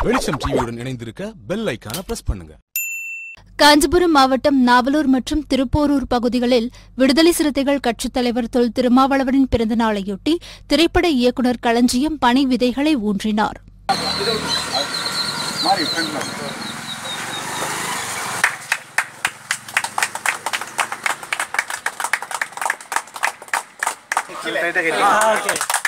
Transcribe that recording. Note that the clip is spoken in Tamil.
வெளிச்சம் டிவியுடன் இணைந்திருக்க பெல் ஐக்கான பிரஸ் பண்ணுங்க காஞ்சிபுரம் மாவட்டம் நாவலூர் மற்றும் திருப்போரூர் பகுதிகளில் விடுதலை சிறுத்தைகள் கட்சித் தலைவர் தொல் திருமாவளவனின் பிறந்த நாளையொட்டி திரைப்பட இயக்குநர் களஞ்சியம் பனை விதைகளை ஊன்றினார் Okay.